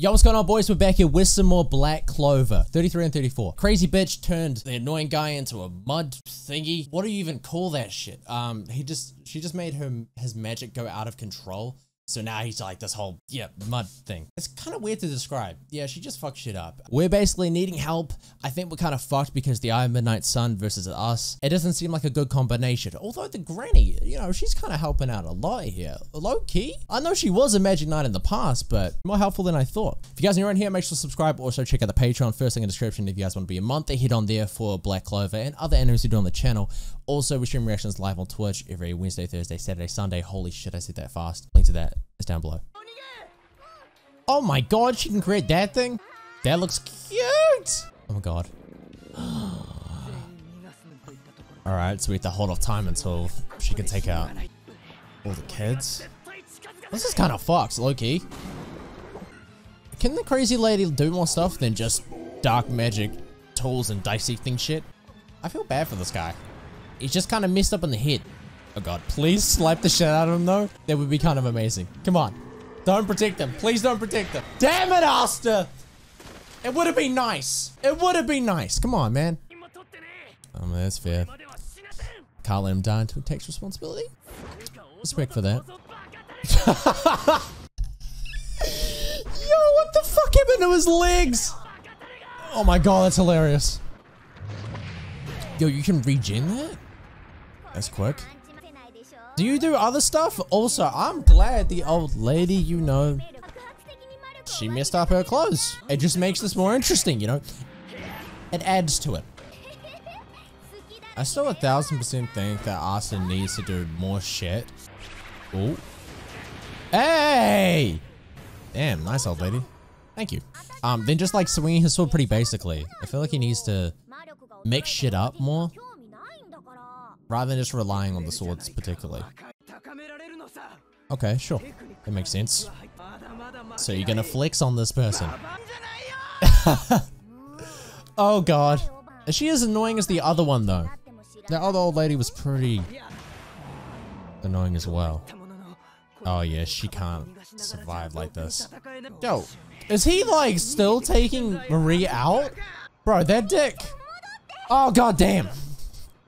Yo, what's going on, boys? We're back here with some more Black Clover. 33 and 34. Crazy bitch turned the annoying guy into a mud thingy. What do you even call that shit? Um, he just, she just made her, his magic go out of control. So now he's like this whole, yeah, mud thing. It's kind of weird to describe. Yeah, she just fucked shit up. We're basically needing help. I think we're kind of fucked because the of Midnight Sun versus us. It doesn't seem like a good combination. Although the granny, you know, she's kind of helping out a lot here. Low key. I know she was a Magic Knight in the past, but more helpful than I thought. If you guys are new around here, make sure to subscribe. Also check out the Patreon, first link in the description if you guys want to be a month. Hit on there for Black Clover and other enemies who do on the channel. Also, we stream reactions live on Twitch every Wednesday, Thursday, Saturday, Sunday. Holy shit, I said that fast. Link to that is down below. Oh my god, she can create that thing? That looks cute! Oh my god. Alright, so we have to hold off time until she can take out all the kids. This is kind of fucked, low-key. Can the crazy lady do more stuff than just dark magic tools and dicey thing shit? I feel bad for this guy. He's just kind of messed up in the head. Oh god, please slap the shit out of him though. That would be kind of amazing. Come on. Don't protect them. Please don't protect them. Damn it, Asta! It would have been nice. It would have been nice. Come on, man. Oh, man, that's fair. Can't let him die until he takes responsibility. Respect for that. Yo, what the fuck happened to his legs? Oh my god, that's hilarious. Yo, you can regen that? That's quick. Do you do other stuff? Also, I'm glad the old lady, you know, she messed up her clothes. It just makes this more interesting, you know? It adds to it. I still a thousand percent think that Austin needs to do more shit. Oh. Hey! Damn, nice old lady. Thank you. Um, then just like swinging his sword pretty basically. I feel like he needs to mix shit up more rather than just relying on the swords particularly. Okay, sure. That makes sense. So you're gonna flex on this person. oh god. Is she as annoying as the other one though? The other old lady was pretty annoying as well. Oh yeah, she can't survive like this. Yo, is he like still taking Marie out? Bro, that dick. Oh god damn.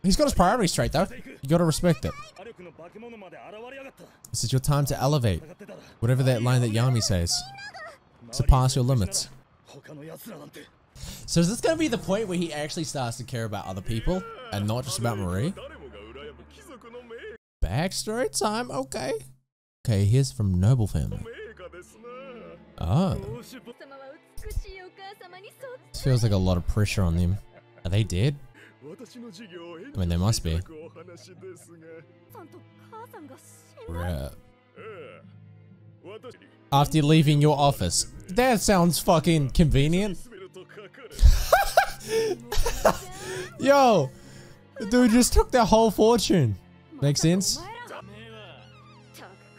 He's got his priorities straight though. You gotta respect it. This is your time to elevate. Whatever that line that Yami says. Surpass your limits. So is this gonna be the point where he actually starts to care about other people and not just about Marie? Backstory time, okay. Okay, here's from Noble family. Oh. This feels like a lot of pressure on them. Are they dead? I mean, they must be. After leaving your office. That sounds fucking convenient. Yo! Dude just took their whole fortune. Makes sense?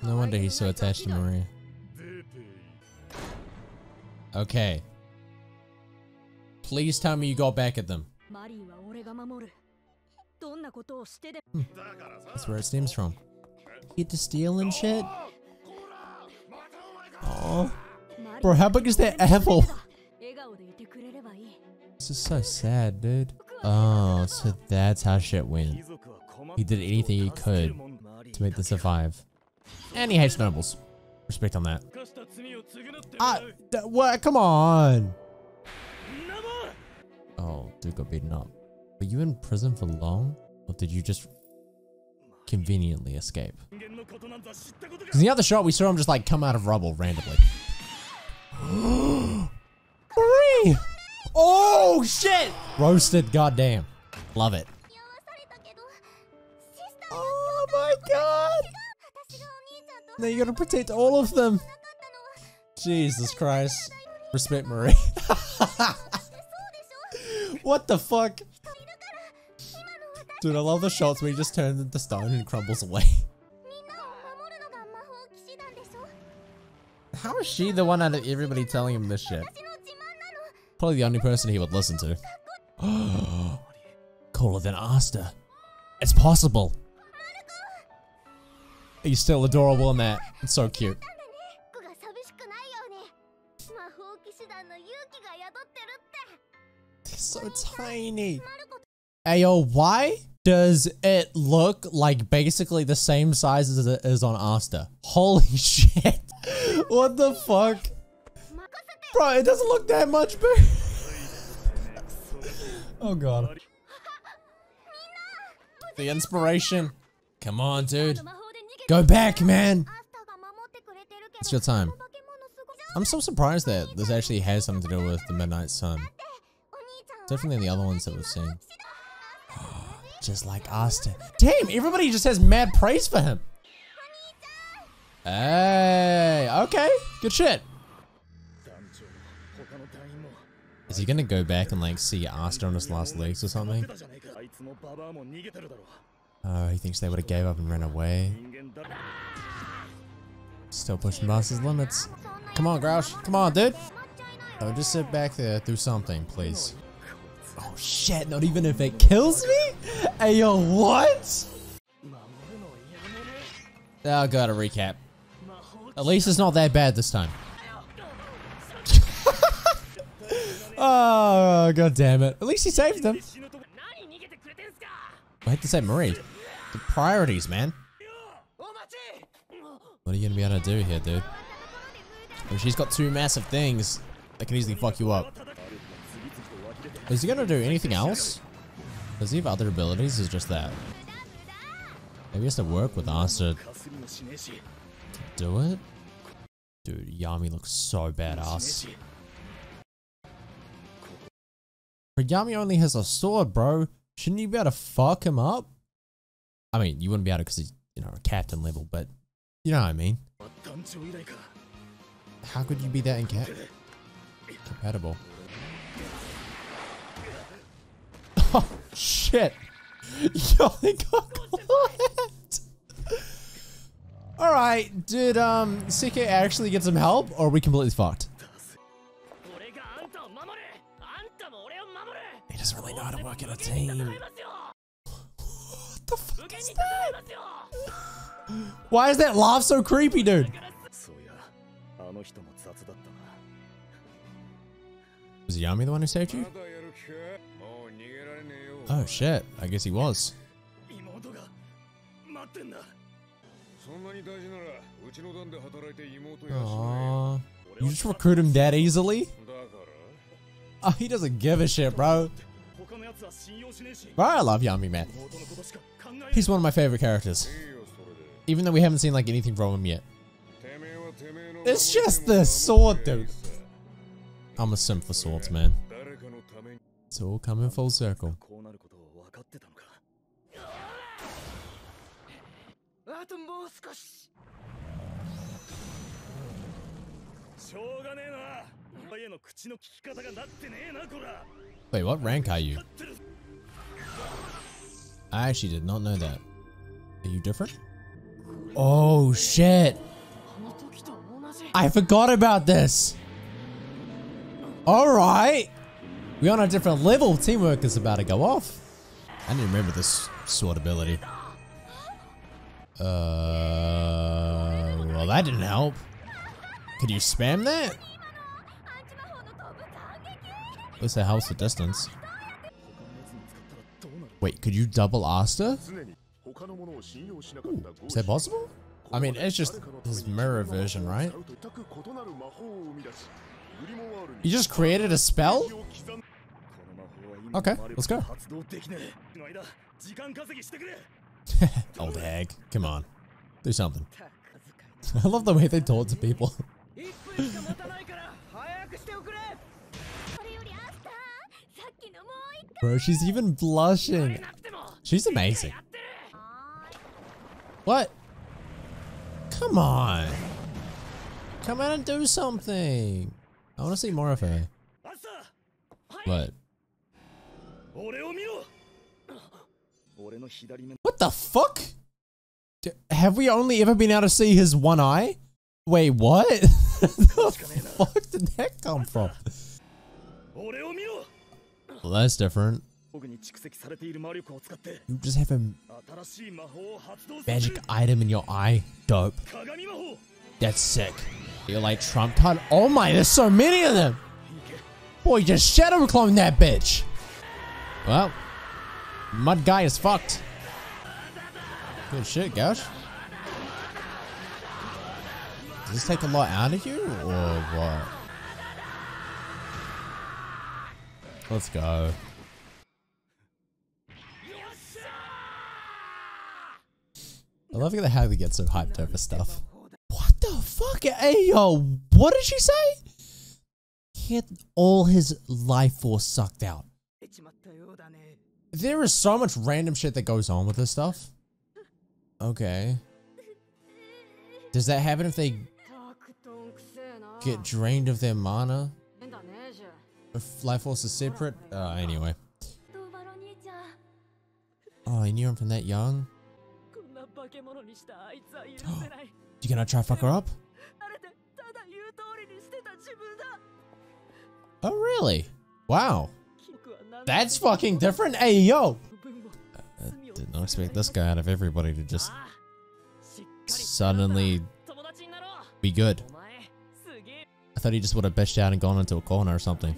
No wonder he's so attached to Maria. Okay. Please tell me you got back at them. That's where it stems from. Get to steal and shit? Oh. Bro, how big is that apple? This is so sad, dude. Oh, so that's how shit went. He did anything he could to make them survive. And he hates nobles. Respect on that. Ah, what? Come on. Oh, dude got beaten up. Were you in prison for long? Or did you just conveniently escape? Because in the other shot, we saw him just like come out of rubble randomly. Marie! Oh, shit! Roasted, goddamn. Love it. Oh my god! Now you gotta protect all of them. Jesus Christ. Respect Marie. what the fuck? Dude, I love the shots where he just turns into stone and crumbles away. How is she the one out of everybody telling him this shit? Probably the only person he would listen to. Cooler than Asta. It's possible. He's still adorable in that. It's so cute. So tiny. Hey yo, why does it look like basically the same size as it is on Asta? Holy shit. What the fuck? Bro, it doesn't look that much bigger. oh god. The inspiration. Come on, dude. Go back, man. It's your time. I'm so surprised that this actually has something to do with the Midnight Sun. Definitely the other ones that we've seen. Just like Asta. Damn, everybody just has mad praise for him. Hey, okay, good shit. Is he gonna go back and like see Asta on his last legs or something? Oh, he thinks they would have gave up and ran away. Still pushing past his limits. Come on, Gauche. Come on, dude. Oh, just sit back there. Do something, please. Oh, shit. Not even if it kills me? Hey, yo, what? Oh, gotta recap. At least it's not that bad this time. oh, god damn it. At least he saved them. I hate to say Marie. The priorities, man. What are you gonna be able to do here, dude? She's got two massive things that can easily fuck you up. Is he gonna do anything else? Does he have other abilities? Is just that? Maybe he has to work with us to do it? Dude, Yami looks so badass. But Yami only has a sword, bro. Shouldn't you be able to fuck him up? I mean, you wouldn't be able to because he's, you know, a captain level, but you know what I mean. How could you be that inca Oh, shit. Yo, they got. Alright, did um CK actually get some help, or are we completely fucked? He doesn't really know how to work in a team. What the fuck is that? Why is that laugh so creepy, dude? Was Yami the one who saved you? Oh shit, I guess he was. Aww. You just recruit him that easily? Oh, he doesn't give a shit, bro. Bro, I love Yami, man. He's one of my favorite characters. Even though we haven't seen like anything from him yet. It's just the sword, dude. I'm a simp for swords, man. It's all coming full circle. Wait, what rank are you? I actually did not know that. Are you different? Oh shit. I forgot about this. Alright. We're on a different level. Teamwork is about to go off. I didn't remember this sword ability. Uh, well that didn't help. Could you spam that? At least that helps the distance. Wait, could you double Asta? Ooh, is that possible? I mean, it's just his mirror version, right? You just created a spell? Okay, let's go. Old hag, come on. Do something. I love the way they talk to people. Bro, she's even blushing. She's amazing. What? Come on. Come out and do something. I want to see more of her. What? What the fuck? have we only ever been able to see his one eye? Wait, what? the fuck did that come from? Well, that's different. You just have a magic item in your eye. Dope. That's sick. You're like Trump card. Oh my, there's so many of them. Boy, just shadow clone that bitch. Well, mud guy is fucked. Good shit, Gauche. Does this take a lot out of you, or what? Let's go. I love how they get so hyped over stuff. What the fuck? Hey, yo, what did she say? He had all his life force sucked out. There is so much random shit that goes on with this stuff. Okay. Does that happen if they get drained of their mana? If life force is separate? Uh, anyway. Oh, you knew him from that young? you gonna try fuck her up? Oh, really? Wow. That's fucking different. Hey, yo. I did not expect this guy out of everybody to just suddenly be good. I thought he just would have bitched out and gone into a corner or something.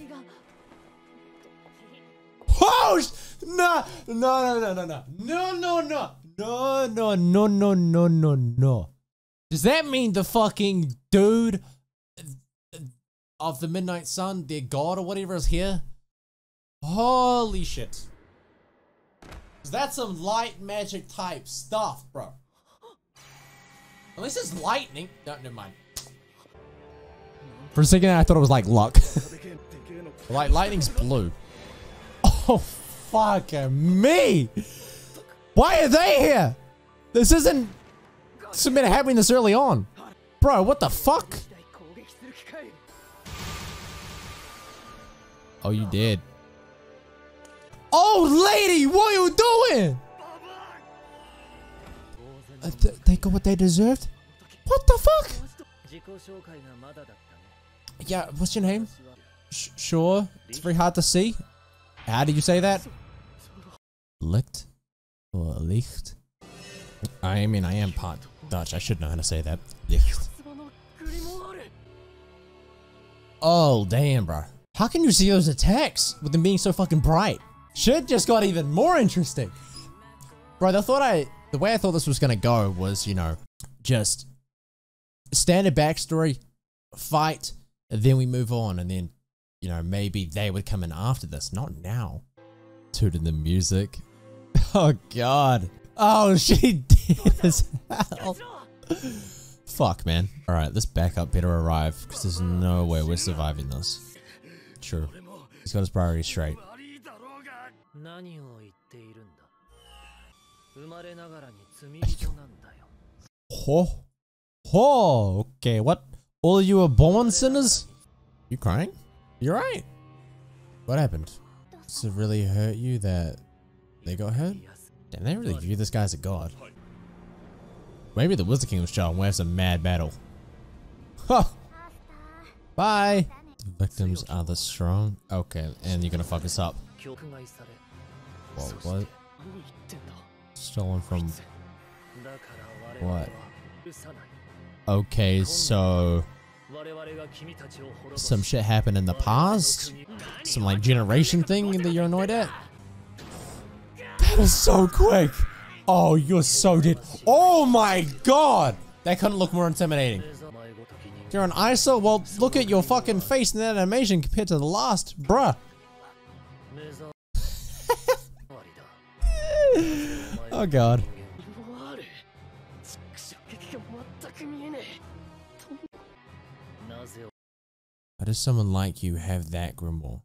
Oh, no, no, no, no, no, no, no, no, no. No, no, no, no, no, no. Does that mean the fucking dude uh, uh, of the Midnight Sun, their god or whatever is here? Holy shit. That's some light magic type stuff, bro. Unless it's lightning. No, never mind. For a second, I thought it was like luck. like lightning's blue. Oh, fuck me. Why are they here? This isn't submit having this early on. Bro, what the fuck? Oh, you did. Oh, lady, what are you doing? Uh, th they got what they deserved? What the fuck? Yeah, what's your name? Sh sure, it's very hard to see. How did you say that? Licht? Or Licht? I mean, I am part Dutch. I should know how to say that. Licht. Oh, damn, bro. How can you see those attacks with them being so fucking bright? Shit just got even more interesting. Bro, I thought I, the way I thought this was gonna go was, you know, just standard backstory, fight, and then we move on, and then, you know, maybe they would come in after this. Not now. Tooting the music. Oh, God. Oh, she did as hell. Fuck, man. Alright, this backup better arrive, because there's no way we're surviving this. True. He's got his priorities straight. Oh. Oh, okay, what? All you are born sinners? You crying? You're right. What happened? Does it really hurt you that they got hurt? Damn, they really view this guy as a god. Maybe the Wizard Kingdom's child will have some mad battle. Huh. Bye. The victims are the strong. Okay, and you're gonna fuck us up. What? What? Stolen from what? Okay, so some shit happened in the past? Some like generation thing that you're annoyed at? That was so quick. Oh, you're so dead. Oh my god! That couldn't look more intimidating. You're an ISO? Well, look at your fucking face in that animation compared to the last, bruh. Oh god. How does someone like you have that grimoire?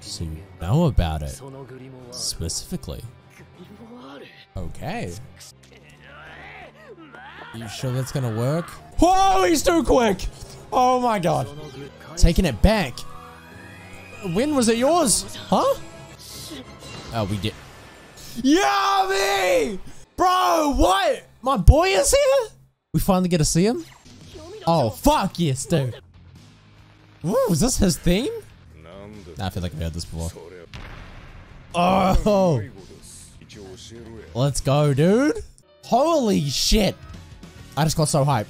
So you know about it. Specifically. Okay. Are You sure that's gonna work? Whoa, he's too quick! Oh my god. Taking it back. When was it yours? Huh? Oh, we did. Yami! Bro, what? My boy is here? We finally get to see him? Oh, fuck yes, dude. Ooh, is this his theme? Nah, I feel like I've heard this before. Oh! Let's go, dude. Holy shit. I just got so hyped.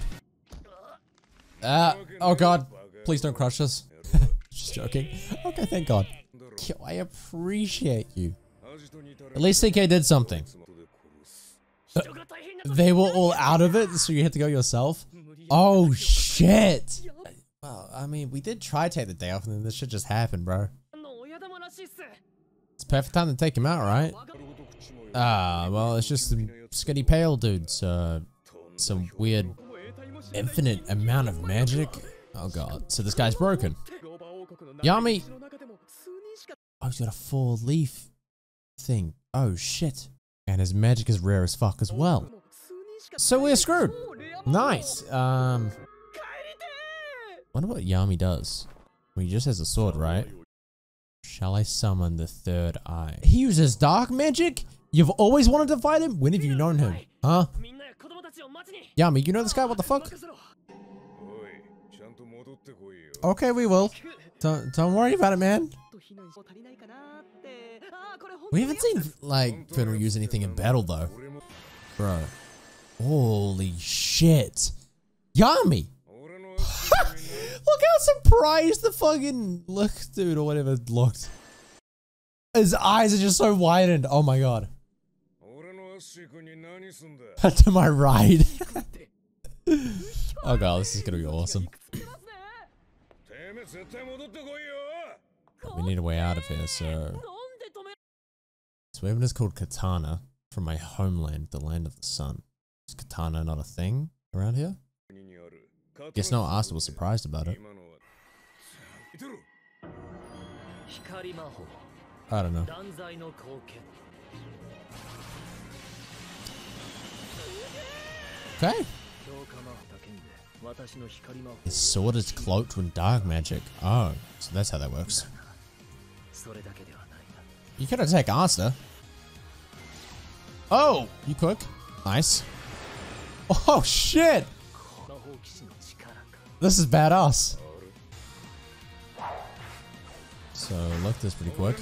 Uh, oh god. Please don't crush us. Just joking. Okay, thank god. Yo, I appreciate you. At least CK did something. They were all out of it, so you had to go yourself? Oh, shit. Well, I mean, we did try to take the day off, and then this shit just happened, bro. It's perfect time to take him out, right? Ah, well, it's just some skinny pale dudes, uh, some weird infinite amount of magic. Oh god, so this guy's broken. Yami! Oh, he's got a four leaf thing. Oh shit. And his magic is rare as fuck as well. So we're screwed. Nice. Um, wonder what Yami does. Well, he just has a sword, right? Shall I summon the third eye? He uses dark magic? You've always wanted to fight him? When have you known him? Huh? Yami, you know this guy? What the fuck? Okay, we will. Don't, don't worry about it, man. We haven't seen, like, Fenrir use anything in battle, though. Bro. Holy shit. Yami! Look how surprised the fucking look dude or whatever looked. His eyes are just so widened. Oh my god. to my right. oh god, this is gonna be awesome. We need a way out of here, so... This weapon is called Katana from my homeland, the land of the sun. Is Katana not a thing around here? Guess no Asta was surprised about it. I don't know. Okay. His sword is cloaked with dark magic. Oh, so that's how that works. You could attack Asta. Oh, you cook. Nice. Oh, shit. This is badass. So, look this pretty quick.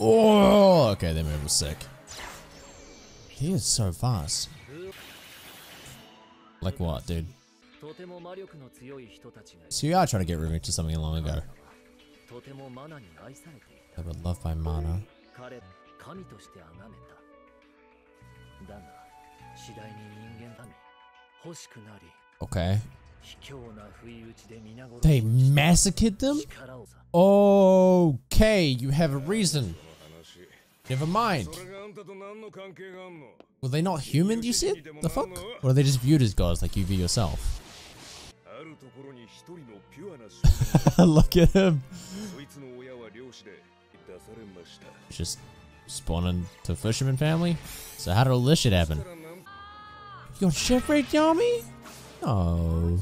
Oh, okay, that move was sick. He is so fast. Like what, dude? So you are trying to get revenge to something long ago. They were loved by mana. Okay. They massacred them? Okay, you have a reason. Never mind. Were they not human, do you said? The fuck? Or are they just viewed as gods like you view yourself? Look at him. Just spawning to fisherman family? So how did all this shit happen? You got shipwrecked, Yami? Oh.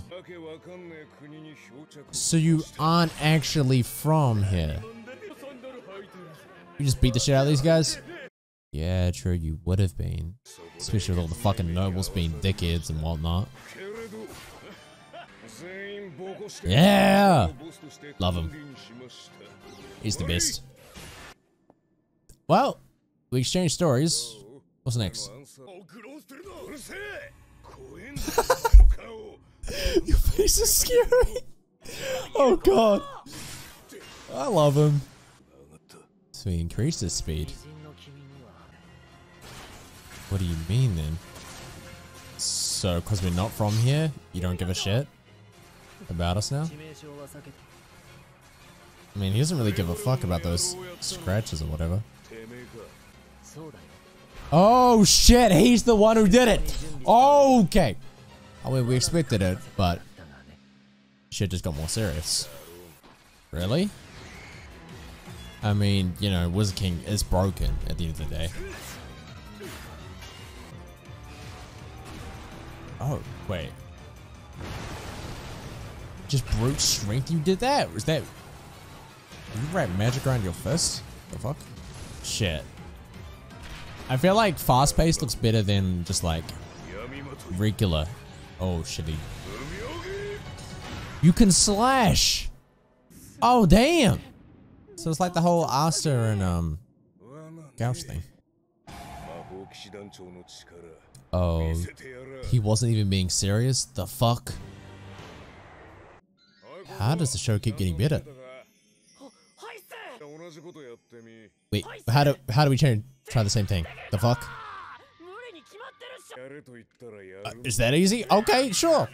So you aren't actually from here? You just beat the shit out of these guys? Yeah, true, you would have been. Especially with all the fucking nobles being dickheads and whatnot. Yeah! Love him. He's the best. Well, we exchanged stories. What's next? Your face is scary. Oh god. I love him. So he increased his speed. What do you mean then? So, because we're not from here, you don't give a shit about us now? I mean, he doesn't really give a fuck about those scratches or whatever. Oh shit, he's the one who did it! Okay! Oh, I mean, we expected it, but shit just got more serious. Really? I mean, you know, Wizard King is broken at the end of the day. Oh, wait. Just brute strength you did that? Was that... Did you wrap magic around your fist? The fuck? Shit. I feel like fast pace looks better than just like regular. Oh, shitty. You can slash! Oh, damn! So it's like the whole Asta and um Gauss thing. Oh, he wasn't even being serious? The fuck? How does the show keep getting better? Wait, how do how do we change, try the same thing? The fuck? Uh, is that easy? Okay, sure.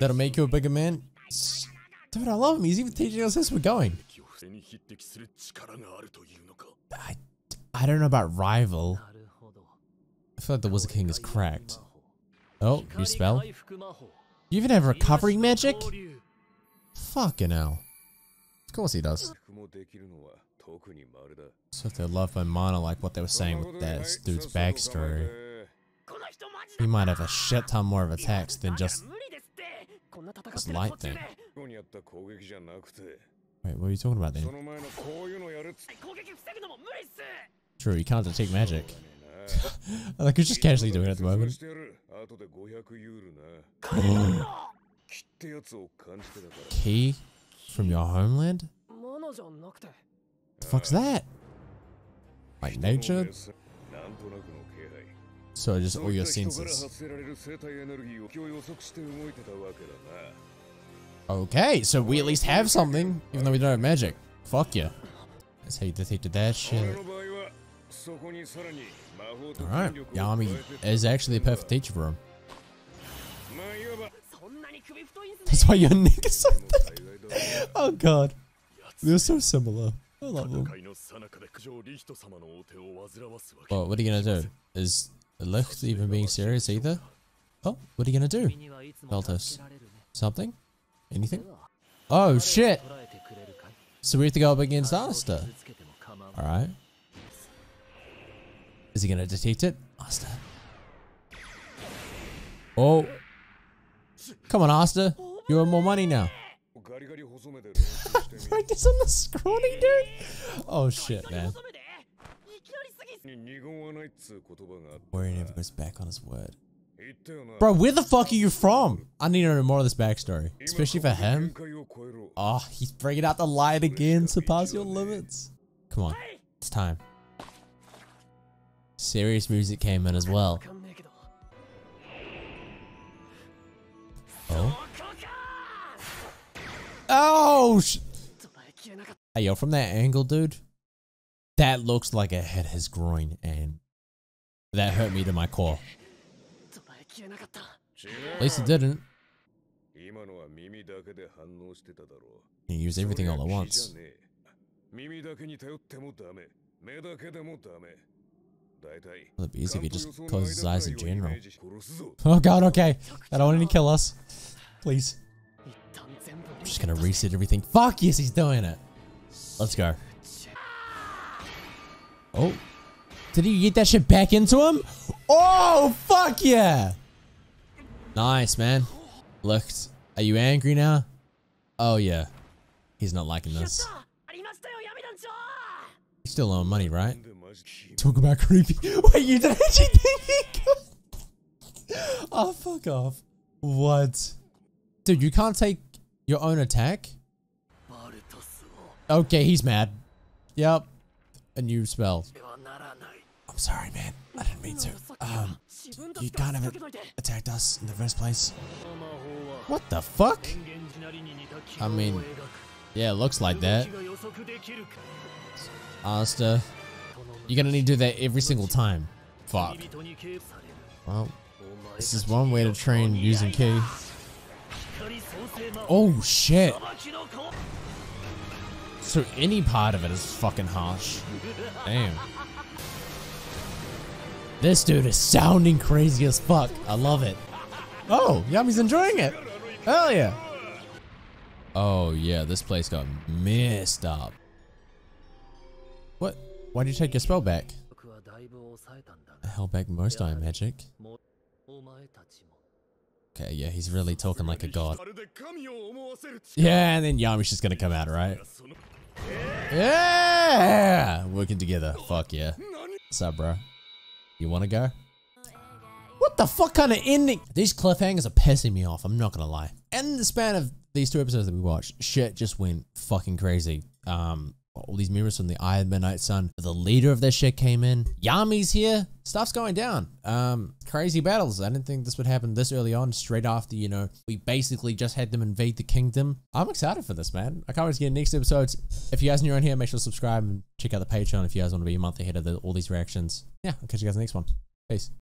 That'll make you a bigger man. Dude, I love him. He's even teaching us as we're going. I, I don't know about rival. I feel like the Wizard King is cracked. Oh, new spell. You even have recovering magic? Fucking hell. Of course he does. So if they love my mana like what they were saying with that dude's backstory, he might have a shit ton more of attacks than just this light thing. Wait, what are you talking about then? True, you can't detect magic. like, he's just casually doing it at the moment. Ki from your homeland? The fuck's that? Like nature? So just all your senses. Okay, so we at least have something, even though we don't have magic. Fuck you. That's how you defeated that shit. Alright, Yami is actually a perfect teacher for him. That's why your neck is so thick. Oh god. They're so similar. I love them. Well, what are you gonna do? Is Licht even being serious either? Oh, what are you gonna do? Veltus. Something? Anything? Oh, shit. So we have to go up against Asta. Alright. Is he going to detect it? Asta. Oh. Come on, Asta. You have more money now. Practice on the scrawny dude? Oh, shit, man. Warrior never goes back on his word. Bro, where the fuck are you from? I need to know more of this backstory, especially for him. Oh, he's bringing out the light again, surpass your limits. Come on, it's time. Serious music came in as well. Oh. Oh! Hey, yo, from that angle, dude, that looks like it hit his groin and that hurt me to my core. At least it didn't. 今のは耳だけで反応してただろう He used everything all at それは once. 気じゃねえ耳だけに頼ってもダメ目だけでもダメ大体 It'd be easy if he 関 just 東予想の closed his 間 eyes く in らい general. をイメージし殺すぞ Oh god, okay. I don't want him to kill us. Please. 一旦全部 I'm just gonna reset everything. Fuck yes, he's doing it. Let's go. Oh. Did he get that shit back into him? Oh, fuck yeah. Nice, man. Look, are you angry now? Oh, yeah. He's not liking this. He's still on money, right? Talk about creepy. Wait, you did actually think he? Oh, fuck off. What? Dude, you can't take your own attack? Okay, he's mad. Yep. A new spell. I'm sorry, man. I didn't mean to. Um, you kind of attacked us in the first place. What the fuck? I mean, yeah, it looks like that. Asta, you're gonna need to do that every single time. Fuck. Well, this is one way to train using Ki. Oh shit. So any part of it is fucking harsh. Damn. This dude is sounding crazy as fuck. I love it. Oh, Yami's enjoying it. Hell yeah. Oh yeah, this place got messed up. What? Why'd you take your spell back? I held back most eye magic. Okay, yeah, he's really talking like a god. Yeah, and then Yami's just gonna come out, right? Yeah! Working together. Fuck yeah. What's up, bro? You wanna go? What the fuck kind of ending? These cliffhangers are pissing me off, I'm not gonna lie. And in the span of these two episodes that we watched, shit just went fucking crazy. Um, all these mirrors from the Eye of Midnight Sun. The leader of their shit came in. Yami's here. Stuff's going down. Um, crazy battles. I didn't think this would happen this early on, straight after, you know, we basically just had them invade the kingdom. I'm excited for this, man. I can't wait to get next episodes. If you guys are new around here, make sure to subscribe and check out the Patreon if you guys want to be a month ahead of the, all these reactions. Yeah, I'll catch you guys next one. Peace.